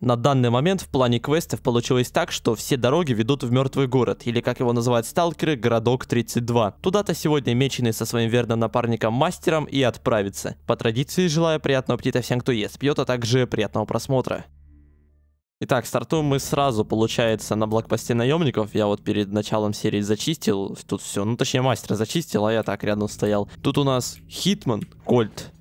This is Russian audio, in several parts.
На данный момент в плане квестов получилось так, что все дороги ведут в мертвый город, или как его называют сталкеры, городок 32. Туда-то сегодня меченый со своим верным напарником мастером и отправится. По традиции желаю приятного аппетита всем, кто ест, пьет, а также приятного просмотра. Итак, стартуем мы сразу, получается, на блокпосте наемников. Я вот перед началом серии зачистил тут все. Ну, точнее, мастер зачистил, а я так рядом стоял. Тут у нас Хитман, Кольт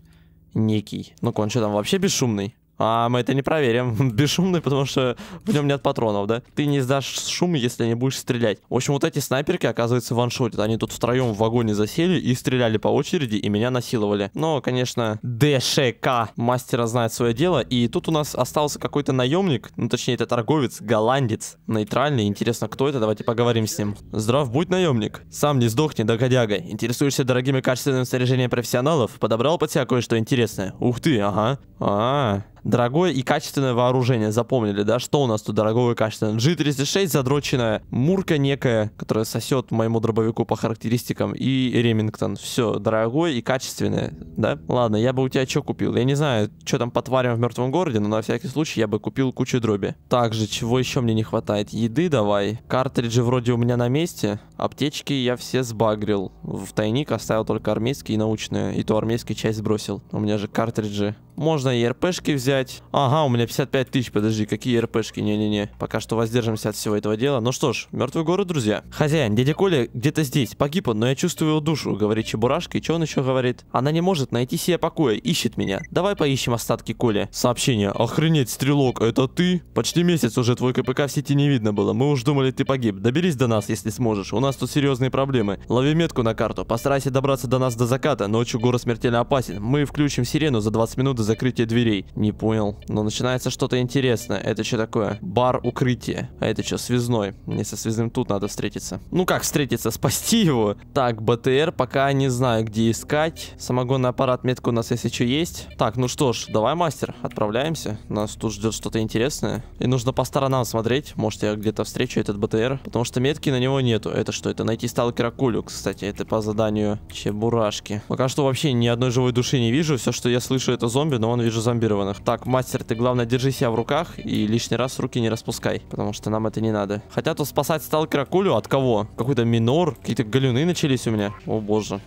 некий. Ну-ка, он что там, вообще бесшумный? А мы это не проверим. Бесшумный, потому что в нем нет патронов, да? Ты не сдашь шум, если не будешь стрелять. В общем, вот эти снайперки, оказывается, ваншотят. Они тут втроем в вагоне засели и стреляли по очереди, и меня насиловали. Но, конечно, ДШК мастера знает свое дело. И тут у нас остался какой-то наемник, ну, точнее, это торговец, голландец, нейтральный. Интересно, кто это? Давайте поговорим с ним. Здрав, будь наемник. Сам не сдохни, догодяга. Интересуешься дорогими качественным снаряжением профессионалов? Подобрал под себя кое-что интересное. Ух ты, ага. А, -а, -а. Дорогое и качественное вооружение. Запомнили, да? Что у нас тут дорогое и качественное? G36 задроченная. Мурка некая, которая сосет моему дробовику по характеристикам. И Ремингтон. Все, дорогое и качественное, да? Ладно, я бы у тебя что купил? Я не знаю, что там по тварям в мертвом городе, но на всякий случай я бы купил кучу дроби. Также, чего еще мне не хватает? Еды давай. Картриджи вроде у меня на месте. Аптечки я все сбагрил. В тайник оставил только армейские и научные. И то армейскую часть сбросил. У меня же картриджи. Можно и РПшки взять. Ага, у меня 55 тысяч, подожди, какие РПшки? Не-не-не, пока что воздержимся от всего этого дела. Ну что ж, мертвый город, друзья. Хозяин, дядя Коля где-то здесь, погиб он, но я чувствую его душу, говорит Чебурашка. И что он еще говорит? Она не может найти себе покоя, ищет меня. Давай поищем остатки Коля. Сообщение. Охренеть, стрелок, это ты? Почти месяц уже твой КПК в сети не видно было. Мы уж думали, ты погиб. Доберись до нас, если сможешь. У нас тут серьезные проблемы. Лови метку на карту. Постарайся добраться до нас до заката. Ночью город смертельно опасен. Мы включим сирену за 20 минут закрытие дверей. Не понял. Но начинается что-то интересное. Это что такое? Бар укрытие. А это что, связной? Мне со связным тут надо встретиться. Ну как встретиться? Спасти его? Так, БТР пока не знаю, где искать. Самогонный аппарат, метка у нас если что есть. Так, ну что ж, давай, мастер, отправляемся. Нас тут ждет что-то интересное. И нужно по сторонам смотреть. Может, я где-то встречу этот БТР. Потому что метки на него нету. Это что? Это найти сталкера Кулю, кстати. Это по заданию Чебурашки. Пока что вообще ни одной живой души не вижу. Все, что я слышу, это зомби, но он вижу зомбированных. Так, мастер, ты главное держи себя в руках и лишний раз руки не распускай, потому что нам это не надо. Хотя тут спасать сталкера Кулю от кого? Какой-то минор? Какие-то галюны начались у меня? О боже.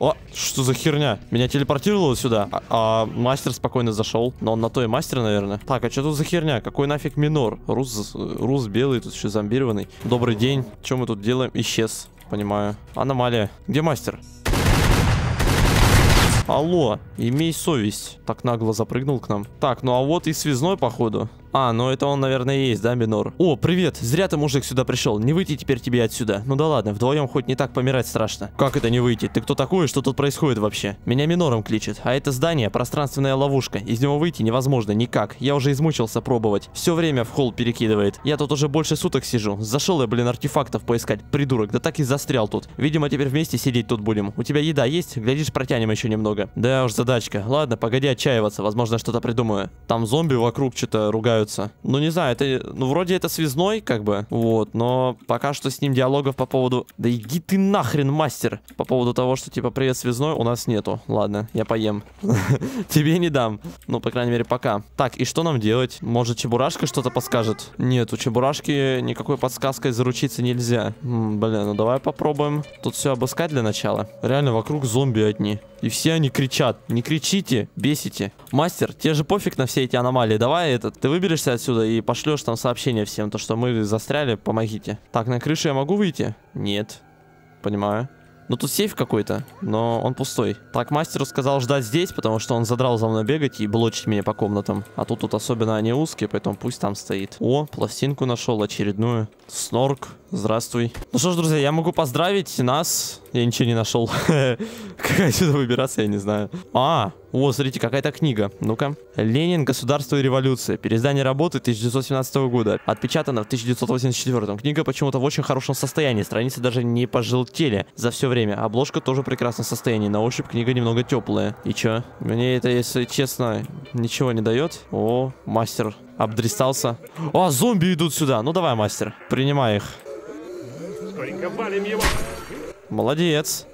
О, что за херня? Меня телепортировало сюда, а, а мастер спокойно зашел. Но он на то и мастер, наверное. Так, а что тут за херня? Какой нафиг минор? Рус, рус белый, тут еще зомбированный. Добрый день. Что мы тут делаем? Исчез. Понимаю. Аномалия. Где мастер? Алло, имей совесть. Так нагло запрыгнул к нам. Так, ну а вот и связной, походу. А, ну это он, наверное, есть, да, Минор? О, привет, зря ты, мужик, сюда пришел. Не выйти теперь тебе отсюда. Ну да ладно, вдвоем хоть не так помирать страшно. Как это не выйти? Ты кто такой? Что тут происходит вообще? Меня Минором кличет. А это здание пространственная ловушка. Из него выйти невозможно никак. Я уже измучился пробовать. Все время в холл перекидывает. Я тут уже больше суток сижу. Зашел я, блин, артефактов поискать. Придурок, да так и застрял тут. Видимо, теперь вместе сидеть тут будем. У тебя еда есть? Глядишь, протянем еще немного. Да уж, задачка. Ладно, погоди отчаиваться. Возможно, что-то придумаю. Там зомби вокруг что-то ругаются. Ну, не знаю, это... Ну, вроде это связной, как бы. Вот, но пока что с ним диалогов по поводу... Да иди ты нахрен, мастер! По поводу того, что, типа, привет, связной, у нас нету. Ладно, я поем. Тебе не дам. Ну, по крайней мере, пока. Так, и что нам делать? Может, Чебурашка что-то подскажет? Нет, у Чебурашки никакой подсказкой заручиться нельзя. М, блин, ну давай попробуем тут все обыскать для начала. Реально, вокруг зомби одни. И все они кричат. Не кричите, бесите. Мастер, тебе же пофиг на все эти аномалии. Давай этот, ты выберешься отсюда и пошлешь там сообщение всем, то что мы застряли, помогите. Так, на крышу я могу выйти? Нет. Понимаю. Ну тут сейф какой-то, но он пустой. Так, мастеру сказал ждать здесь, потому что он задрал за мной бегать и блочить меня по комнатам. А тут тут особенно они узкие, поэтому пусть там стоит. О, пластинку нашел очередную. Снорк, здравствуй. Ну что ж, друзья, я могу поздравить нас. Я ничего не нашел. Как отсюда выбираться, я не знаю. А, о, смотрите, какая-то книга. Ну-ка. Ленин, государство и революция. Переиздание работы 1917 года. Отпечатано в 1984. Книга почему-то в очень хорошем состоянии. Страницы даже не пожелтели за все время. Обложка тоже в прекрасном состоянии. На ощупь книга немного теплая. И чё? Мне это, если честно, ничего не дает. О, мастер обдристался. О, зомби идут сюда. Ну давай, мастер, принимай их. Молодец.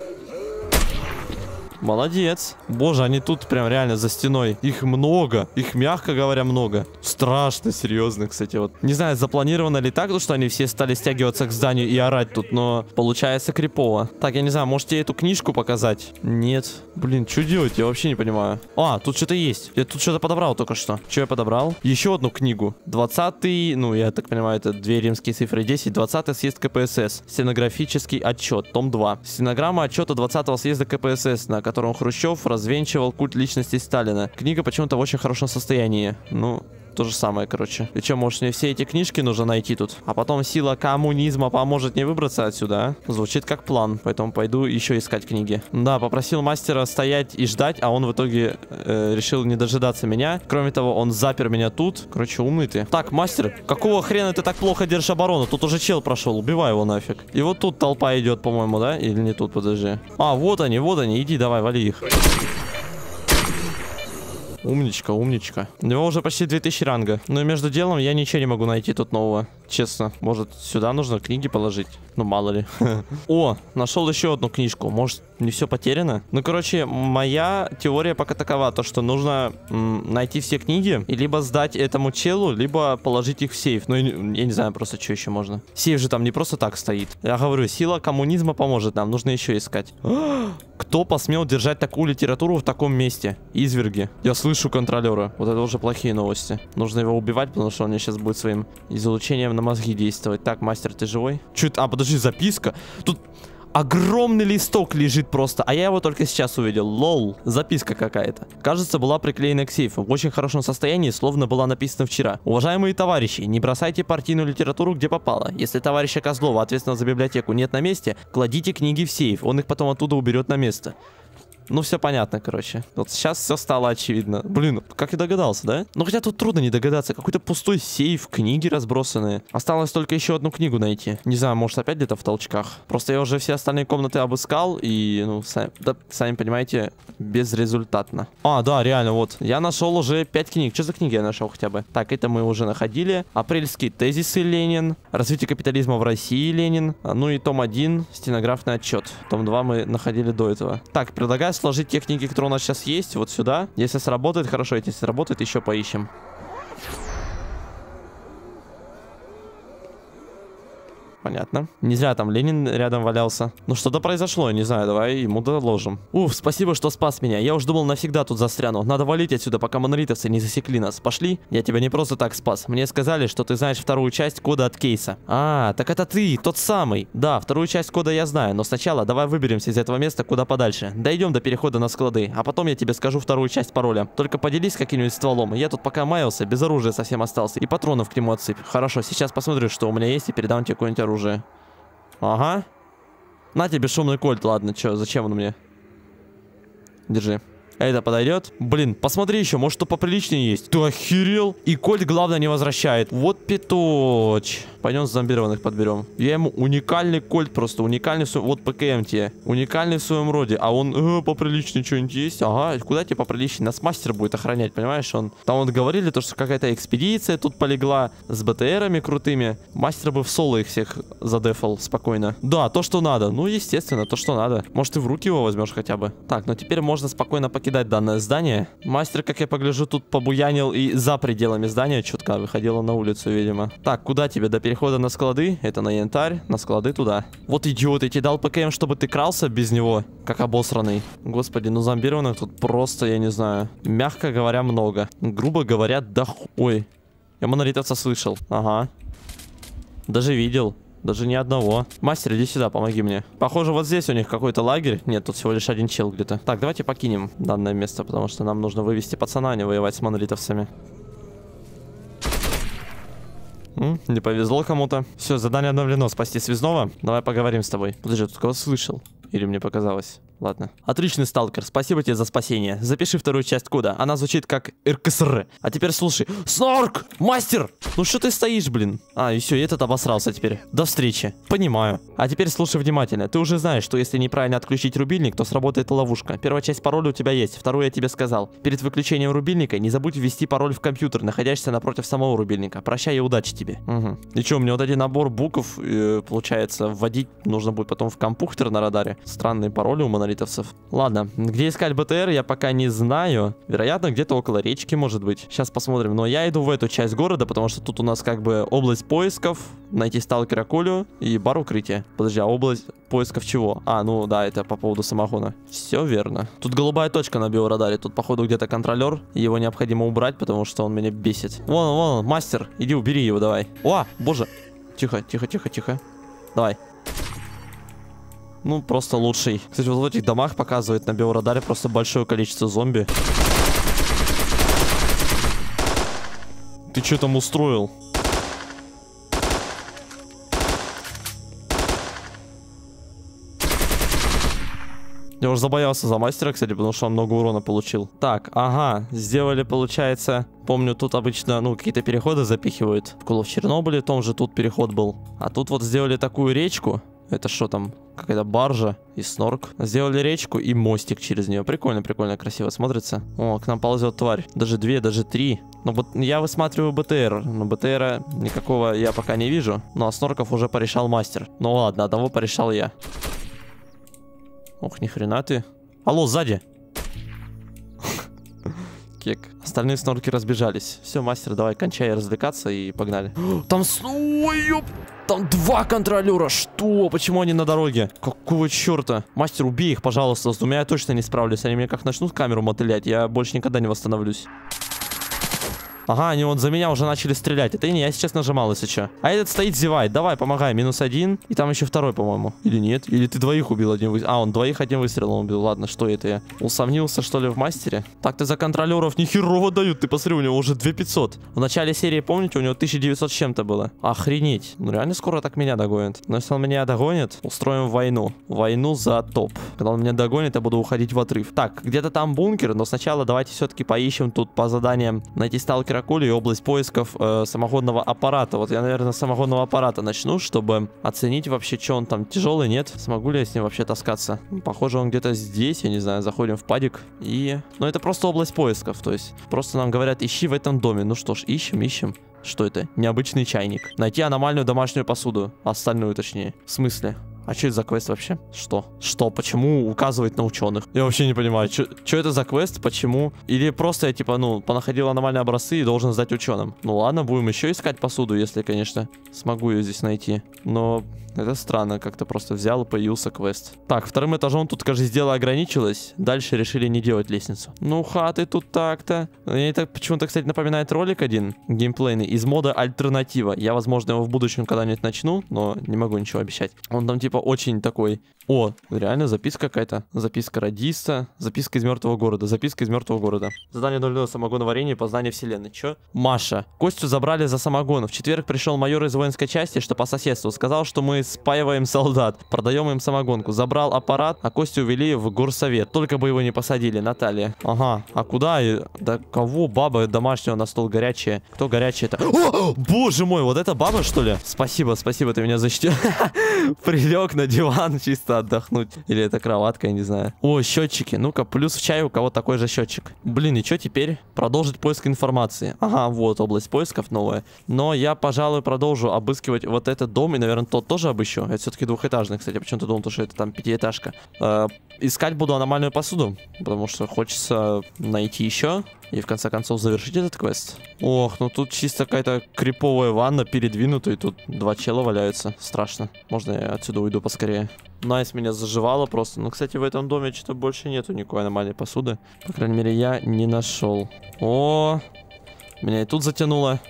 Молодец. Боже, они тут прям реально за стеной. Их много. Их, мягко говоря, много. Страшно, серьезно, кстати. Вот. Не знаю, запланировано ли так, что они все стали стягиваться к зданию и орать тут, но получается крипово. Так, я не знаю, можете эту книжку показать? Нет. Блин, что делать? Я вообще не понимаю. А, тут что-то есть. Я тут что-то подобрал только что. Что я подобрал? Еще одну книгу. 20 ну, я так понимаю, это две римские цифры. 10, 20 съезд КПСС. Стенографический отчет, том 2. Стенограмма отчета 20 съезда КПСС, на котором Хрущев развенчивал культ личности Сталина. Книга почему-то в очень хорошем состоянии. Ну, то же самое, короче. И что, может мне все эти книжки нужно найти тут? А потом сила коммунизма поможет мне выбраться отсюда, а? Звучит как план. Поэтому пойду еще искать книги. Да, попросил мастера стоять и ждать, а он в итоге э, решил не дожидаться меня. Кроме того, он запер меня тут. Короче, умный ты. Так, мастер, какого хрена ты так плохо держишь оборону? Тут уже чел прошел, убивай его нафиг. И вот тут толпа идет, по-моему, да? Или не тут, подожди. А, вот они, вот они, иди, давай, вали их. Умничка, умничка. У него уже почти 2000 ранга. Но между делом я ничего не могу найти тут нового. Честно. Может, сюда нужно книги положить? Ну, мало ли. О, нашел еще одну книжку. Может, не все потеряно? Ну, короче, моя теория пока такова, то, что нужно найти все книги и либо сдать этому челу, либо положить их в сейф. Ну, я, не знаю просто, что еще можно. Сейф же там не просто так стоит. Я говорю, сила коммунизма поможет нам. Нужно еще искать. Кто посмел держать такую литературу в таком месте? Изверги. Я слышу контролера. Вот это уже плохие новости. Нужно его убивать, потому что он мне сейчас будет своим излучением на мозги действовать. Так, мастер, ты живой? Чуть... А, подожди, записка. Тут огромный листок лежит просто, а я его только сейчас увидел. Лол, записка какая-то. Кажется, была приклеена к сейфу. В очень хорошем состоянии, словно была написана вчера. Уважаемые товарищи, не бросайте партийную литературу где попало. Если товарища Козлова, ответственного за библиотеку, нет на месте, кладите книги в сейф, он их потом оттуда уберет на место. Ну, все понятно, короче. Вот сейчас все стало очевидно. Блин, как и догадался, да? Ну, хотя тут трудно не догадаться. Какой-то пустой сейф, книги разбросанные. Осталось только еще одну книгу найти. Не знаю, может опять где-то в толчках. Просто я уже все остальные комнаты обыскал и, ну, сами, да, сами понимаете, безрезультатно. А, да, реально, вот. Я нашел уже 5 книг. Что за книги я нашел хотя бы? Так, это мы уже находили. Апрельские тезисы Ленин. Развитие капитализма в России Ленин. Ну и том 1, стенографный отчет. Том 2 мы находили до этого. Так, предлагаю сложить те книги, которые у нас сейчас есть, вот сюда. Если сработает, хорошо. Если сработает, еще поищем. Понятно. Не зря там Ленин рядом валялся. Ну что-то произошло, не знаю, давай ему доложим. Уф, спасибо, что спас меня. Я уж думал навсегда тут застряну. Надо валить отсюда, пока монолитовцы не засекли нас. Пошли? Я тебя не просто так спас. Мне сказали, что ты знаешь вторую часть кода от кейса. А, так это ты, тот самый. Да, вторую часть кода я знаю, но сначала давай выберемся из этого места куда подальше. Дойдем до перехода на склады, а потом я тебе скажу вторую часть пароля. Только поделись каким-нибудь стволом. Я тут пока маялся, без оружия совсем остался. И патронов к нему отсыпь. Хорошо, сейчас посмотрю, что у меня есть и передам тебе какое-нибудь оружие оружие. Ага. На тебе шумный кольт, ладно, чё, зачем он мне? Держи. Это подойдет? Блин, посмотри еще, может что поприличнее есть. Ты охерел? И кольт, главное, не возвращает. Вот пяточ. Пойдем зомбированных подберем. Я ему уникальный кольт просто, уникальный в своем... Вот ПКМ тебе. Уникальный в своем роде. А он, э, поприличнее что-нибудь есть? Ага, куда тебе поприличнее? Нас мастер будет охранять, понимаешь? Он... Там вот говорили, то, что какая-то экспедиция тут полегла с БТРами крутыми. Мастер бы в соло их всех задефал спокойно. Да, то, что надо. Ну, естественно, то, что надо. Может, ты в руки его возьмешь хотя бы. Так, ну теперь можно спокойно покидать данное здание. Мастер, как я погляжу, тут побуянил и за пределами здания чутка выходила на улицу, видимо. Так, куда тебе? До перехода на склады. Это на янтарь. На склады туда. Вот идиот, я тебе дал ПКМ, чтобы ты крался без него. Как обосранный. Господи, ну зомбированных тут просто, я не знаю. Мягко говоря, много. Грубо говоря, да Ой. Я монолитовца слышал. Ага. Даже видел. Даже ни одного. Мастер, иди сюда, помоги мне. Похоже, вот здесь у них какой-то лагерь. Нет, тут всего лишь один чел где-то. Так, давайте покинем данное место, потому что нам нужно вывести пацана, а не воевать с монолитовцами. Не повезло кому-то. Все, задание обновлено. Спасти связного. Давай поговорим с тобой. Подожди, тут кого слышал? Или мне показалось? Ладно. Отличный сталкер, спасибо тебе за спасение. Запиши вторую часть кода. Она звучит как РКСР. А теперь слушай. Снорк! Мастер! Ну что ты стоишь, блин? А, и все, этот обосрался теперь. До встречи. Понимаю. А теперь слушай внимательно. Ты уже знаешь, что если неправильно отключить рубильник, то сработает ловушка. Первая часть пароля у тебя есть, вторую я тебе сказал. Перед выключением рубильника не забудь ввести пароль в компьютер, находящийся напротив самого рубильника. Прощай и удачи тебе. Угу. И что, мне вот один набор букв, э, получается, вводить нужно будет потом в компьютер на радаре. Странные пароли у монолита монолитовцев. Ладно, где искать БТР, я пока не знаю. Вероятно, где-то около речки, может быть. Сейчас посмотрим. Но я иду в эту часть города, потому что тут у нас как бы область поисков, найти сталкера Колю и бар укрытия. Подожди, а область поисков чего? А, ну да, это по поводу самогона. Все верно. Тут голубая точка на биорадаре. Тут, походу, где-то контролер. Его необходимо убрать, потому что он меня бесит. Вон, вон, мастер. Иди убери его, давай. О, боже. Тихо, тихо, тихо, тихо. Давай. Ну, просто лучший. Кстати, вот в этих домах показывает на биорадаре просто большое количество зомби. Ты что там устроил? Я уже забоялся за мастера, кстати, потому что он много урона получил. Так, ага, сделали, получается... Помню, тут обычно, ну, какие-то переходы запихивают. В Кулов Чернобыле том же тут переход был. А тут вот сделали такую речку. Это что там? Какая-то баржа и снорк. Сделали речку и мостик через нее. Прикольно, прикольно, красиво смотрится. О, к нам ползет тварь. Даже две, даже три. Но вот я высматриваю БТР. Но БТРа никакого я пока не вижу. Ну а снорков уже порешал мастер. Ну ладно, одного порешал я. Ох, ни хрена ты. Алло, сзади. Кек. Остальные снорки разбежались. Все, мастер, давай кончай развлекаться и погнали. Там, ой, там два контролера. Что? Почему они на дороге? Какого черта? Мастер, убей их, пожалуйста. С двумя я точно не справлюсь. Они мне как начнут камеру мотылять, я больше никогда не восстановлюсь. Ага, они вот за меня уже начали стрелять. Это не я сейчас нажимал, если что. А этот стоит, зевает. Давай, помогай. Минус один. И там еще второй, по-моему. Или нет? Или ты двоих убил один выстрел? А, он двоих одним выстрелом убил. Ладно, что это я? Усомнился, что ли, в мастере? Так, ты за контролеров не херово дают. Ты посмотри, у него уже 2500. В начале серии, помните, у него 1900 с чем-то было. Охренеть. Ну, реально скоро так меня догонит. Но если он меня догонит, устроим войну. Войну за топ. Когда он меня догонит, я буду уходить в отрыв. Так, где-то там бункер, но сначала давайте все-таки поищем тут по заданиям найти сталкера Кракули и область поисков э, самоходного аппарата. Вот я, наверное, с самоходного аппарата начну, чтобы оценить вообще, что он там тяжелый, нет. Смогу ли я с ним вообще таскаться? Похоже, он где-то здесь, я не знаю, заходим в падик и... Ну, это просто область поисков, то есть просто нам говорят, ищи в этом доме. Ну что ж, ищем, ищем. Что это? Необычный чайник. Найти аномальную домашнюю посуду. Остальную, точнее. В смысле? А что это за квест вообще? Что? Что? Почему указывать на ученых? Я вообще не понимаю, что это за квест, почему? Или просто я, типа, ну, понаходил аномальные образцы и должен сдать ученым. Ну ладно, будем еще искать посуду, если, конечно, смогу ее здесь найти. Но это странно, как-то просто взял и появился квест. Так, вторым этажом тут, кажется, дело ограничилось. Дальше решили не делать лестницу. Ну, хаты тут так-то. Мне это почему-то, кстати, напоминает ролик один, геймплейный, из мода Альтернатива. Я, возможно, его в будущем когда-нибудь начну, но не могу ничего обещать. Он там, типа, очень такой... О, реально записка какая-то. Записка радиста. Записка из мертвого города. Записка из мертвого города. Задание 00 самогоноварение и познание вселенной. Чё? Маша. Костю забрали за самогон. В четверг пришел майор из воинской части, что по соседству. Сказал, что мы спаиваем солдат, продаем им самогонку. Забрал аппарат, а Костю увели в горсовет. Только бы его не посадили, Наталья. Ага, а куда? Да кого баба домашнего на стол горячая? Кто горячая-то? О, боже мой, вот это баба, что ли? Спасибо, спасибо, ты меня защитил. Прилег на диван чисто отдохнуть. Или это кроватка, я не знаю. О, счетчики. Ну-ка, плюс в чай у кого такой же счетчик. Блин, и что теперь? Продолжить поиск информации. Ага, вот область поисков новая. Но я, пожалуй, продолжу обыскивать вот этот дом. И, наверное, тот тоже обыщу. Это все-таки двухэтажный, кстати. Почему-то думал, что это там пятиэтажка. Э, искать буду аномальную посуду. Потому что хочется найти еще. И в конце концов завершить этот квест. Ох, ну тут чисто какая-то криповая ванна передвинутая. И тут два чела валяются. Страшно. Можно я отсюда уйду поскорее? Nice меня заживало просто. Ну, кстати, в этом доме что-то больше нету никакой аномальной посуды. По крайней мере, я не нашел. О, меня и тут затянуло.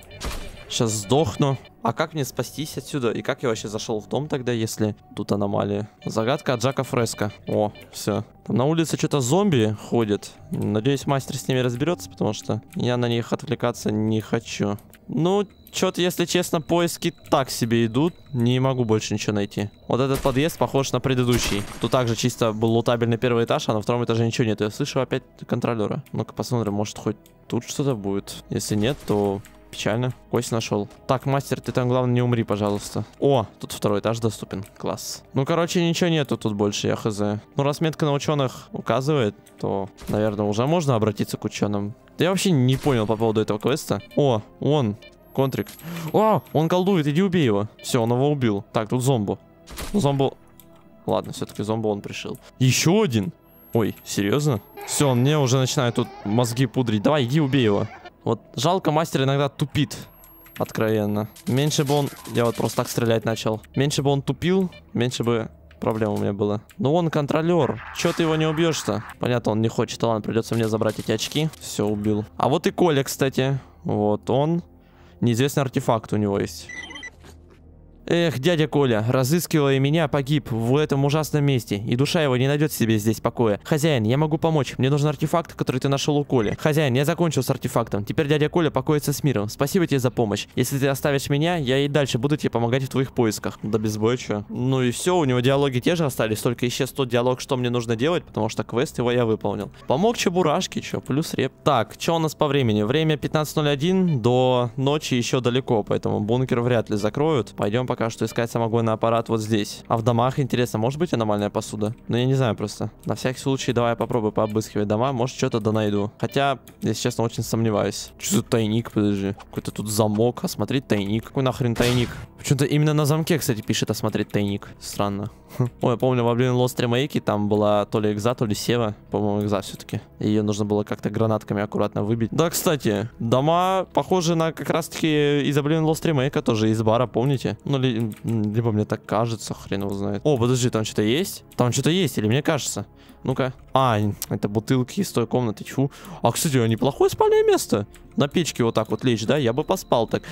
Сейчас сдохну. А как мне спастись отсюда? И как я вообще зашел в дом тогда, если тут аномалия? Загадка от Жака Фреско. О, все. Там на улице что-то зомби ходят. Надеюсь, мастер с ними разберется, потому что я на них отвлекаться не хочу. Ну, что-то, если честно, поиски так себе идут. Не могу больше ничего найти. Вот этот подъезд похож на предыдущий. Тут также чисто был лутабельный первый этаж, а на втором этаже ничего нет. Я слышу опять контролера. Ну-ка посмотрим, может хоть тут что-то будет. Если нет, то Печально. Кость нашел. Так, мастер, ты там главное не умри, пожалуйста. О, тут второй этаж доступен. Класс. Ну, короче, ничего нету тут больше, я хз. Ну, раз метка на ученых указывает, то, наверное, уже можно обратиться к ученым. Да я вообще не понял по поводу этого квеста. О, он, контрик. О, он колдует, иди убей его. Все, он его убил. Так, тут зомбу. Зомбу Ладно, все-таки зомбу он пришел. Еще один? Ой, серьезно? Все, он мне уже начинает тут мозги пудрить. Давай, иди убей его. Вот жалко, мастер иногда тупит. Откровенно. Меньше бы он... Я вот просто так стрелять начал. Меньше бы он тупил, меньше бы проблем у меня было. Ну он контролер. Че ты его не убьешь-то? Понятно, он не хочет. Ладно, придется мне забрать эти очки. Все, убил. А вот и Коля, кстати. Вот он. Неизвестный артефакт у него есть. Эх, дядя Коля, разыскивая меня, погиб в этом ужасном месте, и душа его не найдет себе здесь покоя. Хозяин, я могу помочь, мне нужен артефакт, который ты нашел у Коли. Хозяин, я закончил с артефактом, теперь дядя Коля покоится с миром. Спасибо тебе за помощь. Если ты оставишь меня, я и дальше буду тебе помогать в твоих поисках. Да без боя, чё. Ну и все, у него диалоги те же остались, только исчез тот диалог, что мне нужно делать, потому что квест его я выполнил. Помог Чебурашке, чё, плюс реп. Так, что у нас по времени? Время 15.01, до ночи еще далеко, поэтому бункер вряд ли закроют. Пойдем пока что искать самогонный аппарат вот здесь. А в домах, интересно, может быть аномальная посуда? Ну, я не знаю просто. На всякий случай давай попробую пообыскивать дома, может что-то да найду. Хотя, если честно, очень сомневаюсь. Что за тайник, подожди. Какой-то тут замок, осмотреть тайник. Какой нахрен тайник? Почему-то именно на замке, кстати, пишет осмотреть тайник. Странно. Ой, я помню, во время Lost Remake там была то ли экза, то ли сева. По-моему, экза все-таки. Ее нужно было как-то гранатками аккуратно выбить. Да, кстати, дома похожи на как раз-таки из Oblivion Lost Remake, тоже из бара, помните? Ну, ли, либо мне так кажется, хрен его знает. О, подожди, там что-то есть? Там что-то есть, или мне кажется? Ну-ка. А, это бутылки из той комнаты, чу. А, кстати, неплохое спальное место. На печке вот так вот лечь, да? Я бы поспал так.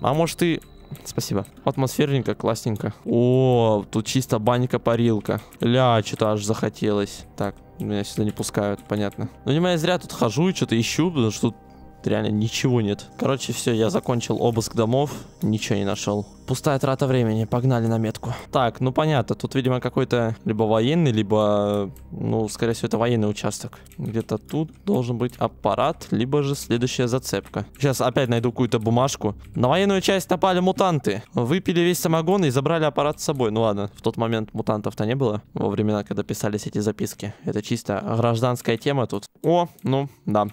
А может и Спасибо. Атмосферненько, классненько. О, тут чисто банька-парилка. Ля, что-то аж захотелось. Так, меня сюда не пускают, понятно. Ну, не я зря тут хожу и что-то ищу, потому что тут реально ничего нет. Короче, все, я закончил обыск домов, ничего не нашел. Пустая трата времени, погнали на метку. Так, ну понятно, тут, видимо, какой-то либо военный, либо, ну, скорее всего, это военный участок. Где-то тут должен быть аппарат, либо же следующая зацепка. Сейчас опять найду какую-то бумажку. На военную часть напали мутанты. Выпили весь самогон и забрали аппарат с собой. Ну ладно, в тот момент мутантов-то не было, во времена, когда писались эти записки. Это чисто гражданская тема тут. О, ну, да.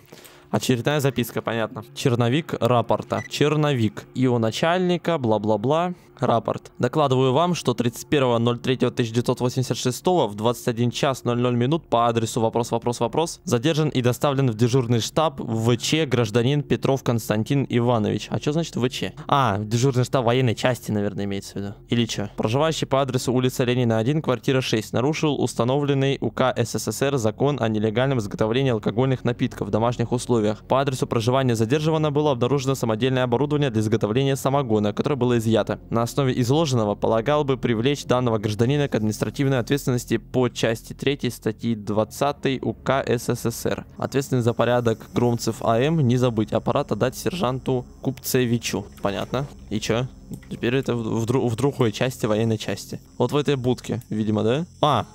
Очередная записка, понятно. Черновик рапорта. Черновик. И у начальника, бла-бла-бла. Рапорт. Докладываю вам, что 31.03.1986 в 21 час 00 минут по адресу вопрос вопрос вопрос задержан и доставлен в дежурный штаб ВЧ гражданин Петров Константин Иванович. А что значит ВЧ? А, дежурный штаб военной части, наверное, имеется в виду. Или что? Проживающий по адресу улица Ленина 1, квартира 6, нарушил установленный УК СССР закон о нелегальном изготовлении алкогольных напитков в домашних условиях. По адресу проживания задержанного было обнаружено самодельное оборудование для изготовления самогона, которое было изъято. На основе изложенного полагал бы привлечь данного гражданина к административной ответственности по части 3 статьи 20 УК СССР. Ответственный за порядок Громцев АМ не забыть аппарат отдать сержанту Купцевичу. Понятно. И чё? Теперь это в, в, в другой части, военной части. Вот в этой будке, видимо, да? А,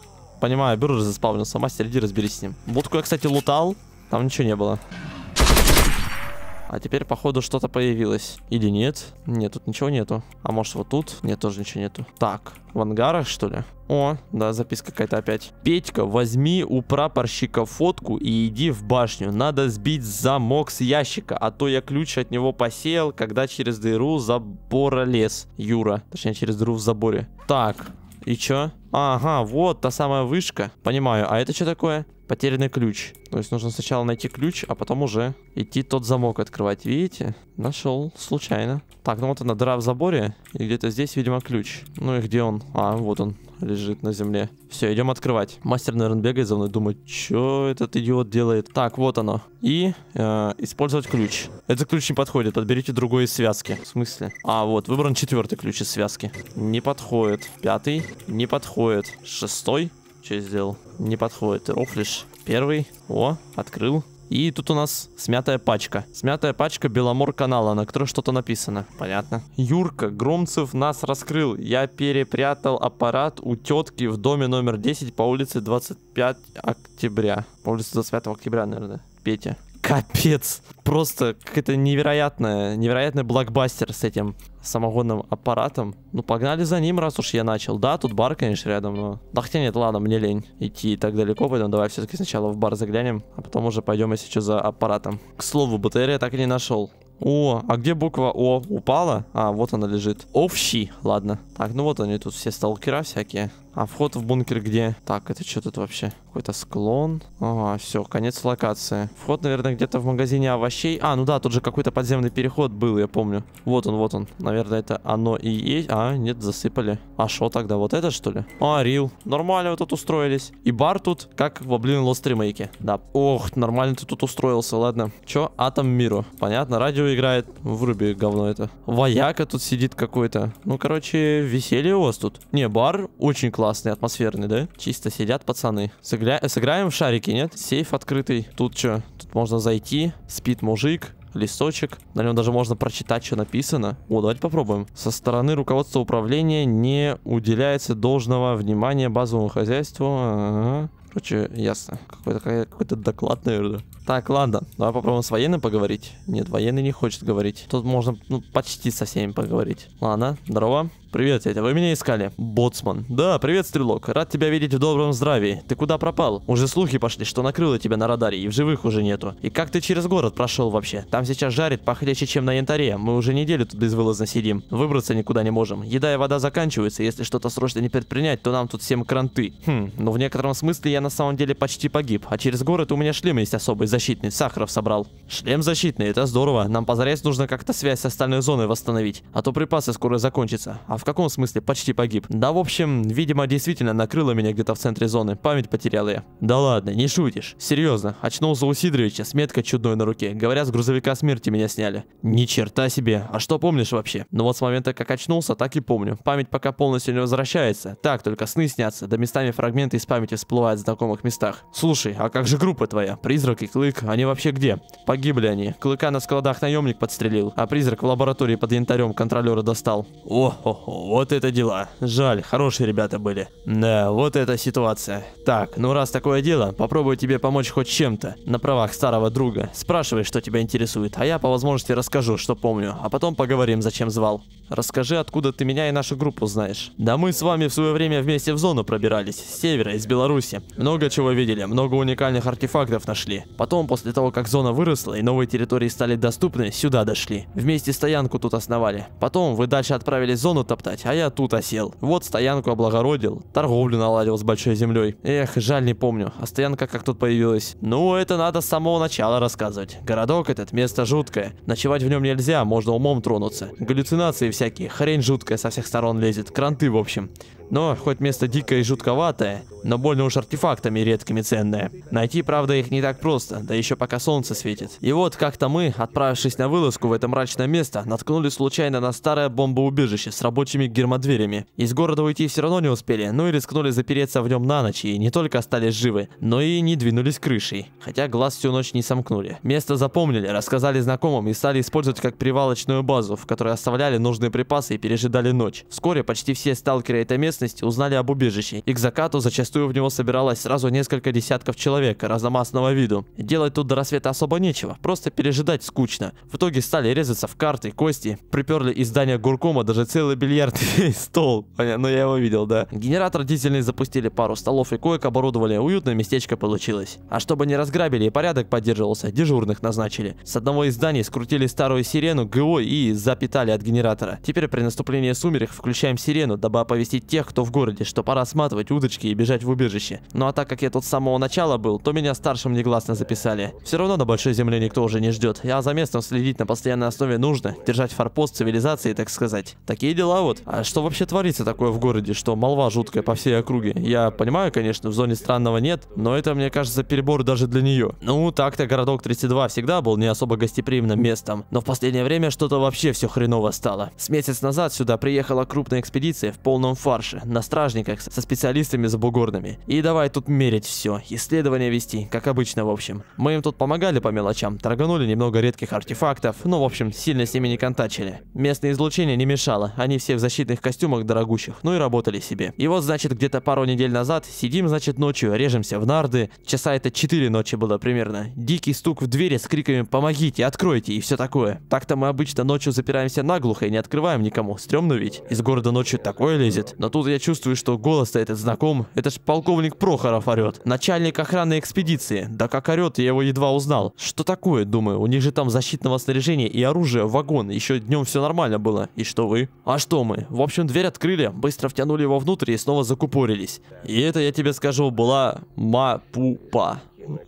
понимаю, бюро заспавнился. Мастер, иди разберись с ним. Будку я, кстати, лутал. Там ничего не было. А теперь, походу, что-то появилось. Или нет? Нет, тут ничего нету. А может, вот тут? Нет, тоже ничего нету. Так, в ангарах, что ли? О, да, записка какая-то опять. Петька, возьми у прапорщика фотку и иди в башню. Надо сбить замок с ящика, а то я ключ от него посеял, когда через дыру забора лез. Юра. Точнее, через дыру в заборе. Так, и чё? Ага, вот та самая вышка. Понимаю. А это что такое? Потерянный ключ. То есть нужно сначала найти ключ, а потом уже идти тот замок открывать. Видите? Нашел. Случайно. Так, ну вот она дыра в заборе. И где-то здесь, видимо, ключ. Ну и где он? А, вот он лежит на земле. Все, идем открывать. Мастер, наверное, бегает за мной, думает, что этот идиот делает. Так, вот оно. И э, использовать ключ. Этот ключ не подходит, отберите другой из связки. В смысле? А, вот, выбран четвертый ключ из связки. Не подходит. Пятый. Не подходит. Шестой. Что я сделал? Не подходит. Ты рофлишь. Первый. О, открыл. И тут у нас смятая пачка. Смятая пачка Беломор канала, на которой что-то написано. Понятно. Юрка, Громцев нас раскрыл. Я перепрятал аппарат у тетки в доме номер 10 по улице 25 октября. По улице 25 октября, наверное. Петя. Капец. Просто какой-то невероятная, невероятный блокбастер с этим самогонным аппаратом. Ну, погнали за ним, раз уж я начал. Да, тут бар, конечно, рядом, но... Да хотя нет, ладно, мне лень идти так далеко, поэтому давай все-таки сначала в бар заглянем, а потом уже пойдем, если что, за аппаратом. К слову, БТР я так и не нашел. О, а где буква О? Упала? А, вот она лежит. Овщи, ладно. Так, ну вот они тут все сталкера всякие. А вход в бункер где? Так, это что тут вообще? Какой-то склон. Ага, все, конец локации. Вход, наверное, где-то в магазине овощей. А, ну да, тут же какой-то подземный переход был, я помню. Вот он, вот он. Наверное, это оно и есть. А, нет, засыпали. А что тогда? Вот это, что ли? А, Рил. Нормально вы тут устроились. И бар тут, как в Oblivion Lost Remake. Да. Ох, нормально ты тут устроился, ладно. Че? Атом миру. Понятно, радио играет. Вруби говно это. Вояка тут сидит какой-то. Ну, короче, веселье у вас тут. Не, бар очень классный, атмосферный, да? Чисто сидят пацаны. Сыгля... Сыграем в шарики, нет? Сейф открытый. Тут что? Тут можно зайти. Спит мужик листочек. На нем даже можно прочитать, что написано. О, давайте попробуем. Со стороны руководства управления не уделяется должного внимания базовому хозяйству. Ага. Короче, ясно. Какой-то какой доклад, наверное. Так, ладно, давай попробуем с военным поговорить. Нет, военный не хочет говорить. Тут можно ну, почти со всеми поговорить. Ладно, здорово. Привет, Тетя, вы меня искали? Боцман. Да, привет, Стрелок. Рад тебя видеть в добром здравии. Ты куда пропал? Уже слухи пошли, что накрыло тебя на радаре, и в живых уже нету. И как ты через город прошел вообще? Там сейчас жарит похлеще, чем на янтаре. Мы уже неделю тут безвылазно сидим. Выбраться никуда не можем. Еда и вода заканчиваются. Если что-то срочно не предпринять, то нам тут всем кранты. Хм, но в некотором смысле я на самом деле почти погиб. А через город у меня шлем есть особый, защитный. Сахаров собрал. Шлем защитный, это здорово. Нам позарясь нужно как-то связь с остальной зоной восстановить. А то припасы скоро закончатся. А в каком смысле почти погиб. Да, в общем, видимо, действительно накрыло меня где-то в центре зоны. Память потерял я. Да ладно, не шутишь. Серьезно, очнулся у Сидоровича с меткой чудной на руке. Говорят, с грузовика смерти меня сняли. Ни черта себе. А что помнишь вообще? Ну вот с момента, как очнулся, так и помню. Память пока полностью не возвращается. Так, только сны снятся, да местами фрагменты из памяти всплывают в знакомых местах. Слушай, а как же группа твоя? Призрак и Клык, они вообще где? Погибли они. Клыка на складах наемник подстрелил, а призрак в лаборатории под янтарем контролера достал. О, о, о вот это дела. Жаль, хорошие ребята были. Да, вот эта ситуация. Так, ну раз такое дело, попробую тебе помочь хоть чем-то. На правах старого друга. Спрашивай, что тебя интересует, а я по возможности расскажу, что помню. А потом поговорим, зачем звал. Расскажи, откуда ты меня и нашу группу знаешь. Да мы с вами в свое время вместе в зону пробирались. С севера, из Беларуси. Много чего видели, много уникальных артефактов нашли. Потом, после того, как зона выросла и новые территории стали доступны, сюда дошли. Вместе стоянку тут основали. Потом вы дальше отправились зону топтать, а я тут осел. Вот стоянку облагородил, торговлю наладил с большой землей. Эх, жаль, не помню. А стоянка как тут появилась? Ну, это надо с самого начала рассказывать. Городок этот, место жуткое. Ночевать в нем нельзя, можно умом тронуться. Галлюцинации всякие, хрень жуткая со всех сторон лезет. Кранты, в общем. Но, хоть место дикое и жутковатое, но больно уж артефактами редкими ценное. Найти, правда, их не так просто, да еще пока солнце светит. И вот как-то мы, отправившись на вылазку в это мрачное место, наткнулись случайно на старое бомбоубежище с рабочими гермодверями. Из города уйти все равно не успели, ну и рискнули запереться в нем на ночь, и не только остались живы, но и не двинулись крышей. Хотя глаз всю ночь не сомкнули. Место запомнили, рассказали знакомым и стали использовать как привалочную базу, в которой оставляли нужные припасы и пережидали ночь. Вскоре почти все сталкеры этой местности узнали об убежище, и к закату зачастую в него собиралось сразу несколько десятков человек разномастного виду. Делать тут до рассвета особо нечего, просто пережидать скучно. В итоге стали резаться в карты, кости, приперли из здания Гуркома даже целый бильярдный стол. Понятно, ну я его видел, да. Генератор дизельный запустили пару столов и коек оборудовали, уютное местечко получилось. А чтобы не разграбили и порядок поддерживался, дежурных назначили. С одного из зданий скрутили старую сирену ГО и запитали от генератора. Теперь при наступлении сумерек включаем сирену, дабы оповестить тех, кто в городе, что пора сматывать удочки и бежать в убежище. Ну а так как я тут с самого начала был, то меня старшим негласно записали. Все равно на большой земле никто уже не ждет. Я за местом следить на постоянной основе нужно. Держать форпост цивилизации, так сказать. Такие дела вот. А что вообще творится такое в городе, что молва жуткая по всей округе? Я понимаю, конечно, в зоне странного нет, но это, мне кажется, перебор даже для нее. Ну, так-то городок 32 всегда был не особо гостеприимным местом, но в последнее время что-то вообще все хреново стало. С месяц назад сюда приехала крупная экспедиция в полном фарше, на стражниках, со специалистами за бугор урнами. И давай тут мерить все, исследования вести, как обычно в общем. Мы им тут помогали по мелочам, торганули немного редких артефактов, ну в общем, сильно с ними не контачили. Местное излучение не мешало, они все в защитных костюмах дорогущих, ну и работали себе. И вот значит где-то пару недель назад сидим значит ночью, режемся в нарды, часа это 4 ночи было примерно. Дикий стук в двери с криками «помогите, откройте» и все такое. Так-то мы обычно ночью запираемся наглухо и не открываем никому, стрёмно ведь. Из города ночью такое лезет. Но тут я чувствую, что голос-то этот знаком. Это ж полковник Прохоров орет. Начальник охраны экспедиции. Да как орет, я его едва узнал. Что такое, думаю, у них же там защитного снаряжения и оружия, вагон. Еще днем все нормально было. И что вы? А что мы? В общем, дверь открыли, быстро втянули его внутрь и снова закупорились. И это, я тебе скажу, была мапупа.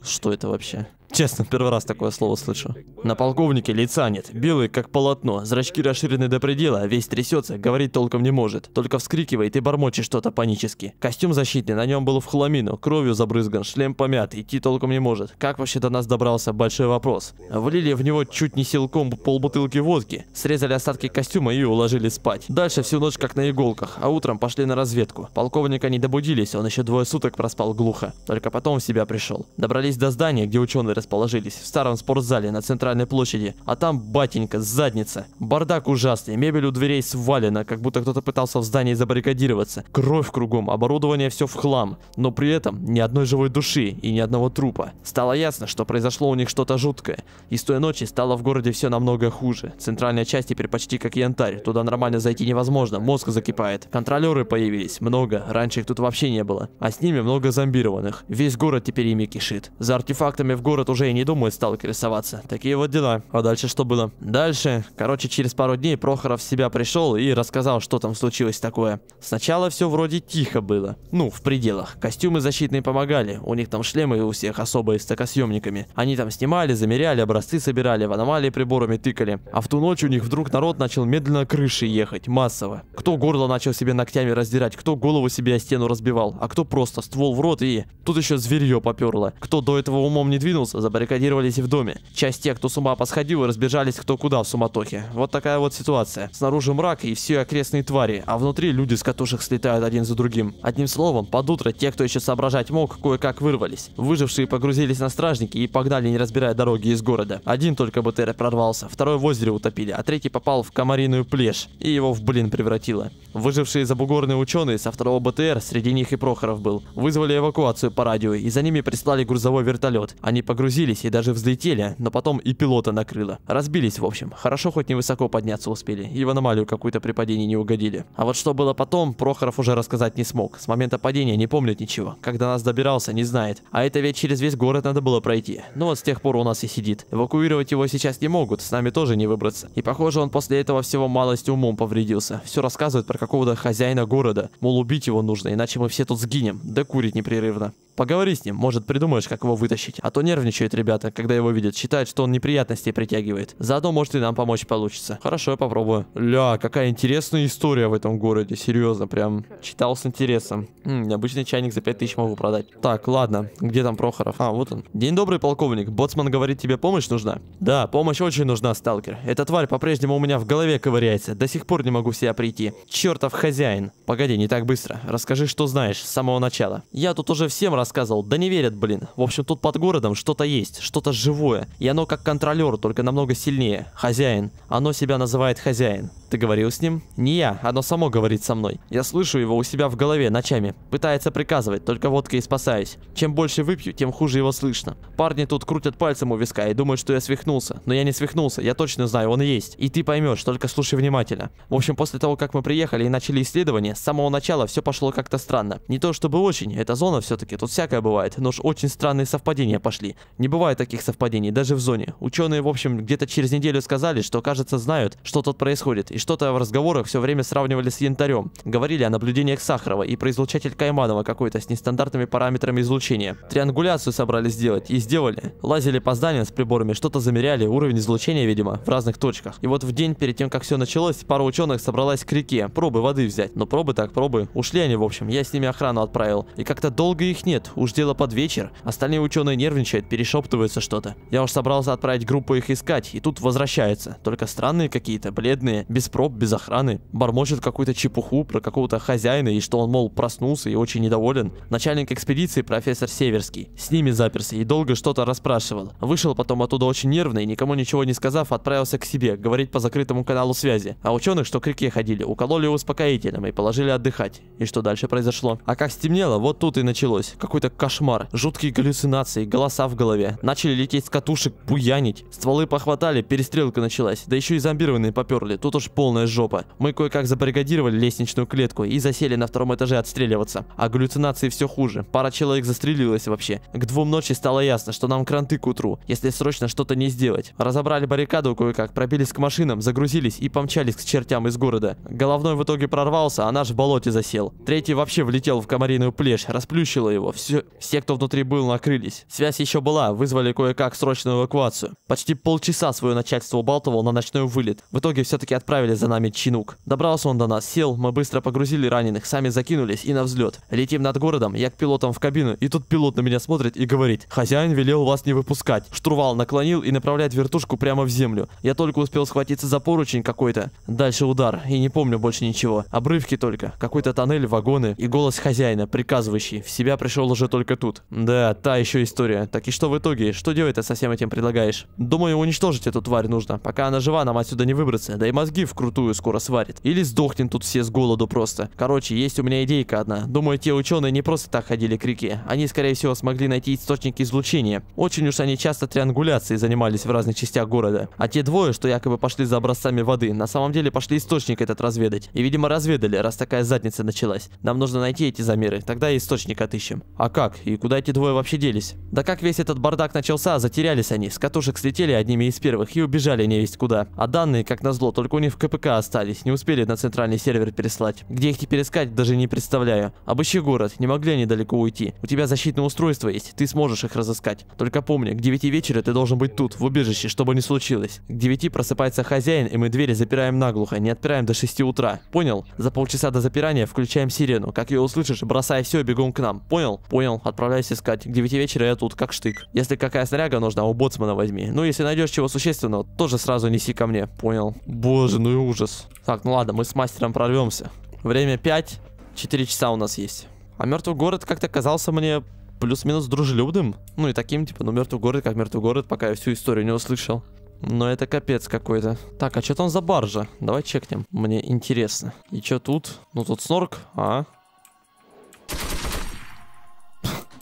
Что это вообще? Честно, первый раз такое слово слышу. На полковнике лица нет, белый как полотно, зрачки расширены до предела, весь трясется, говорить толком не может, только вскрикивает и бормочет что-то панически. Костюм защитный, на нем был в хламину, кровью забрызган, шлем помят, идти толком не может. Как вообще до нас добрался, большой вопрос. Влили в него чуть не силком полбутылки водки, срезали остатки костюма и уложили спать. Дальше всю ночь как на иголках, а утром пошли на разведку. Полковника не добудились, он еще двое суток проспал глухо, только потом в себя пришел. Добрались до здания, где ученые расположились, в старом спортзале на центральной площади, а там батенька, задница. Бардак ужасный, мебель у дверей свалена, как будто кто-то пытался в здании забаррикадироваться. Кровь кругом, оборудование все в хлам, но при этом ни одной живой души и ни одного трупа. Стало ясно, что произошло у них что-то жуткое, и с той ночи стало в городе все намного хуже. Центральная часть теперь почти как янтарь, туда нормально зайти невозможно, мозг закипает. Контролеры появились, много, раньше их тут вообще не было, а с ними много зомбированных. Весь город теперь ими кишит. За артефактами в город уже и не думают сталкеры соваться. Такие вот дела. А дальше что было? Дальше, короче, через пару дней Прохоров в себя пришел и рассказал, что там случилось такое. Сначала все вроде тихо было. Ну, в пределах. Костюмы защитные помогали. У них там шлемы у всех особые с такосъемниками. Они там снимали, замеряли, образцы собирали, в аномалии приборами тыкали. А в ту ночь у них вдруг народ начал медленно крыши ехать, массово. Кто горло начал себе ногтями раздирать, кто голову себе о стену разбивал, а кто просто ствол в рот и... Тут еще зверье поперло. Кто до этого умом не двинулся, забаррикадировались и в доме. Часть тех, кто с ума посходил разбежались кто куда в суматохе. Вот такая вот ситуация. Снаружи мрак и все окрестные твари, а внутри люди с катушек слетают один за другим. Одним словом, под утро те, кто еще соображать мог, кое-как вырвались. Выжившие погрузились на стражники и погнали, не разбирая дороги из города. Один только БТР прорвался, второй в озере утопили, а третий попал в комариную плешь и его в блин превратило. Выжившие забугорные ученые со второго БТР, среди них и Прохоров был, вызвали эвакуацию по радио и за ними прислали грузовой вертолет. Они погрузились и даже взлетели, но потом и пилота накрыло. Разбились, в общем. Хорошо хоть не высоко подняться успели, и в аномалию какую-то при падении не угодили. А вот что было потом, Прохоров уже рассказать не смог. С момента падения не помнит ничего. Когда нас добирался, не знает. А это ведь через весь город надо было пройти. Ну вот с тех пор у нас и сидит. Эвакуировать его сейчас не могут, с нами тоже не выбраться. И похоже, он после этого всего малость умом повредился. Все рассказывает про какого-то хозяина города. Мол, убить его нужно, иначе мы все тут сгинем. Да курить непрерывно. Поговори с ним, может придумаешь, как его вытащить. А то нервничают ребята, когда его видят, считают, что он неприятности притягивает. Заодно, может, и нам помочь получится. Хорошо, я попробую. Ля, какая интересная история в этом городе, серьезно, прям читал с интересом. М, необычный чайник за 5000 могу продать. Так, ладно, где там Прохоров? А, вот он. День добрый, полковник. Боцман говорит, тебе помощь нужна? Да, помощь очень нужна, сталкер. Эта тварь по-прежнему у меня в голове ковыряется. До сих пор не могу в себя прийти. Чертов хозяин. Погоди, не так быстро. Расскажи, что знаешь с самого начала. Я тут уже всем рассказывал, да не верят, блин. В общем, тут под городом что-то есть, что-то живое. И оно как контролер, только намного сильнее. Хозяин. Оно себя называет хозяин. Ты говорил с ним? Не я, оно само говорит со мной. Я слышу его у себя в голове ночами. Пытается приказывать, только водкой и спасаюсь. Чем больше выпью, тем хуже его слышно. Парни тут крутят пальцем у виска и думают, что я свихнулся. Но я не свихнулся, я точно знаю, он есть. И ты поймешь, только слушай внимательно. В общем, после того, как мы приехали и начали исследование, с самого начала все пошло как-то странно. Не то чтобы очень, это зона все-таки, тут всякое бывает, но уж очень странные совпадения пошли. Не бывает таких совпадений, даже в зоне. Ученые, в общем, где-то через неделю сказали, что, кажется, знают, что тут происходит, и что-то в разговорах все время сравнивали с янтарем. Говорили о наблюдениях Сахарова и про излучатель Кайманова какой-то с нестандартными параметрами излучения. Триангуляцию собрались сделать и сделали. Лазили по зданиям с приборами, что-то замеряли, уровень излучения, видимо, в разных точках. И вот в день перед тем, как все началось, пара ученых собралась к реке, пробы воды взять. Но пробы так, пробы. Ушли они, в общем, я с ними охрану отправил. И как-то долго их нет, уж дело под вечер. Остальные ученые нервничают, перешептываются что-то. Я уж собрался отправить группу их искать, и тут возвращаются. Только странные какие-то, бледные, без проб, без охраны. Бормочет какую-то чепуху про какого-то хозяина, и что он, мол, проснулся и очень недоволен. Начальник экспедиции, профессор Северский, с ними заперся и долго что-то расспрашивал. Вышел потом оттуда очень нервный, никому ничего не сказав, отправился к себе, говорить по закрытому каналу связи. А ученых, что к реке ходили, укололи успокоительным и положили отдыхать. И что дальше произошло? А как стемнело, вот тут и началось. Какой-то кошмар, жуткие галлюцинации, голоса в голове голове. Начали лететь с катушек, буянить. Стволы похватали, перестрелка началась. Да еще и зомбированные поперли, тут уж полная жопа. Мы кое-как забаррикадировали лестничную клетку и засели на втором этаже отстреливаться. А галлюцинации все хуже. Пара человек застрелилась вообще. К двум ночи стало ясно, что нам кранты к утру, если срочно что-то не сделать. Разобрали баррикаду кое-как, пробились к машинам, загрузились и помчались к чертям из города. Головной в итоге прорвался, а наш в болоте засел. Третий вообще влетел в комариную плешь, расплющило его. Все, все, кто внутри был, накрылись. Связь еще была, вызвали кое-как срочную эвакуацию. Почти полчаса свое начальство убалтывал на ночной вылет. В итоге все-таки отправили за нами чинук. Добрался он до нас, сел, мы быстро погрузили раненых, сами закинулись и на взлет. Летим над городом, я к пилотам в кабину, и тут пилот на меня смотрит и говорит, хозяин велел вас не выпускать. Штурвал наклонил и направляет вертушку прямо в землю. Я только успел схватиться за поручень какой-то. Дальше удар, и не помню больше ничего. Обрывки только, какой-то тоннель, вагоны и голос хозяина, приказывающий. В себя пришел уже только тут. Да, та еще история. Так и что в итоге? Что делать-то со всем этим предлагаешь? Думаю, уничтожить эту тварь нужно. Пока она жива, нам отсюда не выбраться. Да и мозги вкрутую скоро сварит. Или сдохнем тут все с голоду просто. Короче, есть у меня идейка одна. Думаю, те ученые не просто так ходили к реке. Они, скорее всего, смогли найти источник излучения. Очень уж они часто триангуляцией занимались в разных частях города. А те двое, что якобы пошли за образцами воды, на самом деле пошли источник этот разведать. И, видимо, разведали, раз такая задница началась. Нам нужно найти эти замеры, тогда и источник отыщем. А как? И куда эти двое вообще делись? Да как весь этот бардак начался, затерялись они. С катушек слетели одними из первых и убежали невесть куда. А данные, как назло, только у них в КПК остались. Не успели на центральный сервер переслать. Где их теперь искать, даже не представляю. Обыщи город, не могли они далеко уйти. У тебя защитное устройство есть, ты сможешь их разыскать. Только помни, к 9 вечера ты должен быть тут, в убежище, чтобы не случилось. К 9 просыпается хозяин, и мы двери запираем наглухо, не отпираем до 6 утра. Понял? За полчаса до запирания включаем сирену. Как ее услышишь, бросай все и бегом к нам. Понял? Понял. Отправляйся искать. К 9 вечера я тут, как штык. Если какая снаряга нужна, у боцмана возьми. Ну, если найдешь чего существенного, тоже сразу неси ко мне. Понял? Боже, ну и ужас. Так, ну ладно, мы с мастером прорвемся. Время 5. 4 часа у нас есть. А мертвый город как-то казался мне плюс-минус дружелюбным. Ну и таким, типа, ну мертвый город как мертвый город, пока я всю историю не услышал. Но это капец какой-то. Так, а что там за баржа? Давай чекнем. Мне интересно. И что тут? Ну тут снорк, а?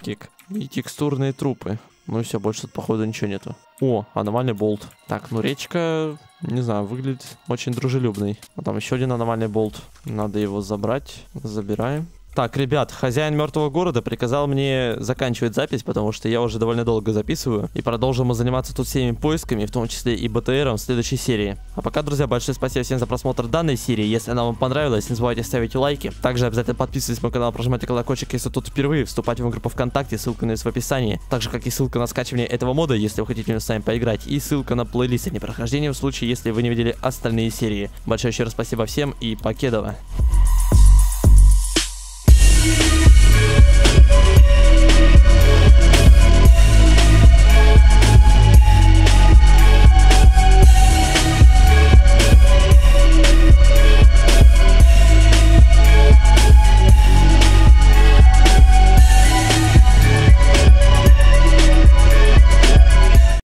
Кик. И текстурные трупы. Ну и все, больше тут походу ничего нету. О, аномальный болт. Так, ну речка, не знаю, выглядит очень дружелюбной. А там еще один аномальный болт. Надо его забрать. Забираем. Так, ребят, хозяин мертвого города приказал мне заканчивать запись, потому что я уже довольно долго записываю. И продолжим мы заниматься тут всеми поисками, в том числе и БТРом в следующей серии. А пока, друзья, большое спасибо всем за просмотр данной серии. Если она вам понравилась, не забывайте ставить лайки. Также обязательно подписывайтесь на мой канал, прожимайте колокольчик, если тут впервые. Вступайте в группу ВКонтакте, ссылка на есть в описании. Так же, как и ссылка на скачивание этого мода, если вы хотите с нами поиграть. И ссылка на плейлист непрохождения в случае, если вы не видели остальные серии. Большое еще раз спасибо всем и покедово. you.